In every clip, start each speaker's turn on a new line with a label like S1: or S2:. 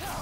S1: Ah!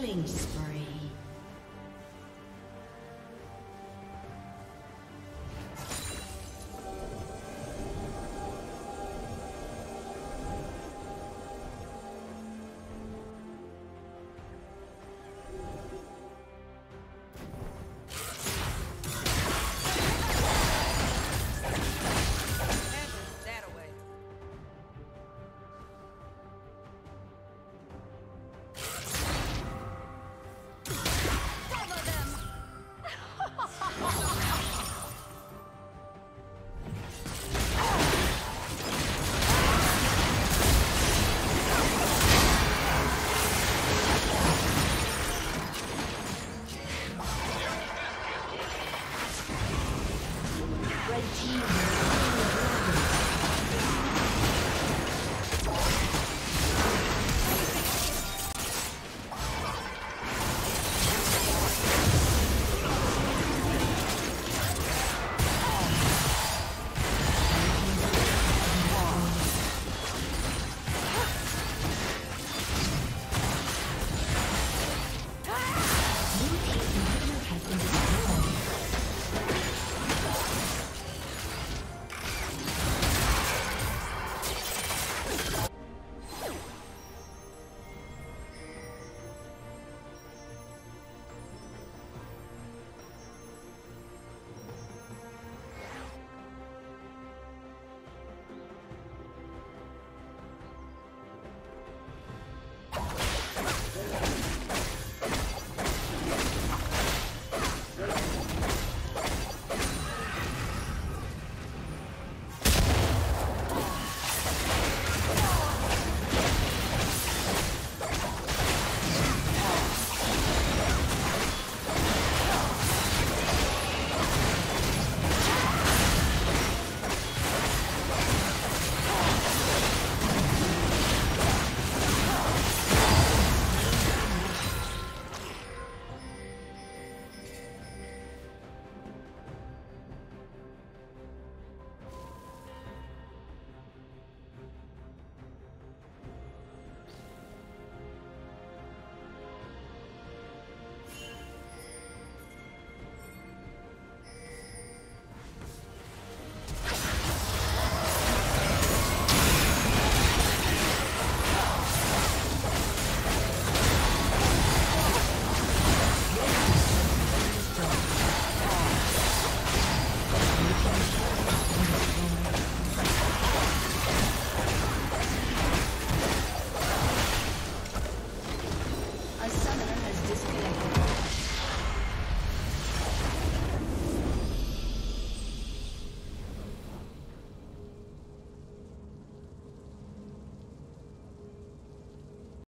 S1: Killing spree.